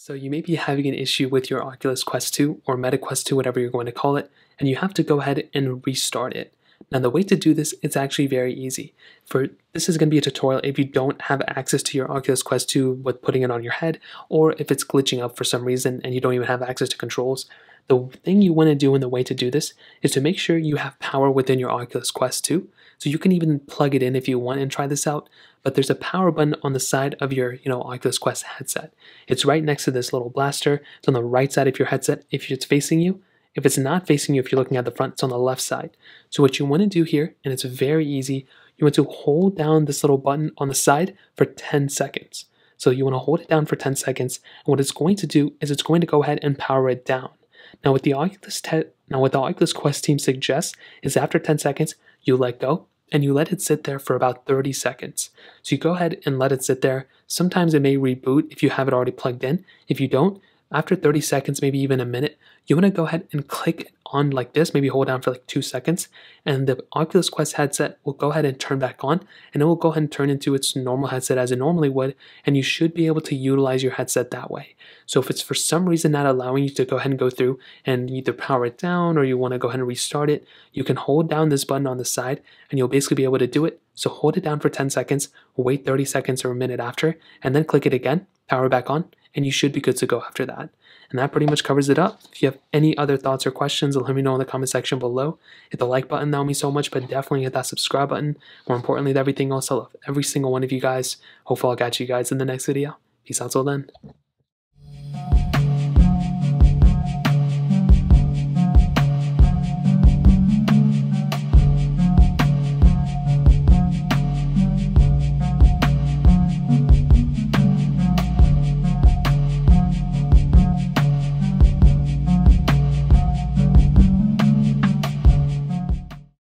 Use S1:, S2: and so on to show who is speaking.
S1: So you may be having an issue with your Oculus Quest 2 or Meta Quest 2, whatever you're going to call it, and you have to go ahead and restart it. Now the way to do this is actually very easy. For this is going to be a tutorial if you don't have access to your Oculus Quest 2 with putting it on your head, or if it's glitching up for some reason and you don't even have access to controls. The thing you want to do and the way to do this is to make sure you have power within your Oculus Quest 2. So you can even plug it in if you want and try this out, but there's a power button on the side of your, you know, Oculus Quest headset. It's right next to this little blaster. It's on the right side of your headset if it's facing you. If it's not facing you, if you're looking at the front, it's on the left side. So what you want to do here, and it's very easy, you want to hold down this little button on the side for 10 seconds. So you want to hold it down for 10 seconds, and what it's going to do is it's going to go ahead and power it down. Now, what the Oculus te- now what the Oculus Quest team suggests is after 10 seconds, you let go and you let it sit there for about 30 seconds. So you go ahead and let it sit there. Sometimes it may reboot if you have it already plugged in. If you don't, after 30 seconds, maybe even a minute, you want to go ahead and click on like this, maybe hold down for like two seconds, and the Oculus Quest headset will go ahead and turn back on, and it will go ahead and turn into its normal headset as it normally would, and you should be able to utilize your headset that way. So if it's for some reason not allowing you to go ahead and go through and either power it down or you want to go ahead and restart it, you can hold down this button on the side, and you'll basically be able to do it. So hold it down for 10 seconds, wait 30 seconds or a minute after, and then click it again, power back on, and you should be good to go after that. And that pretty much covers it up. If you have any other thoughts or questions, let me know in the comment section below. Hit the like button, that would mean so much, but definitely hit that subscribe button. More importantly everything else, I love every single one of you guys. Hopefully I'll catch you guys in the next video. Peace out till then.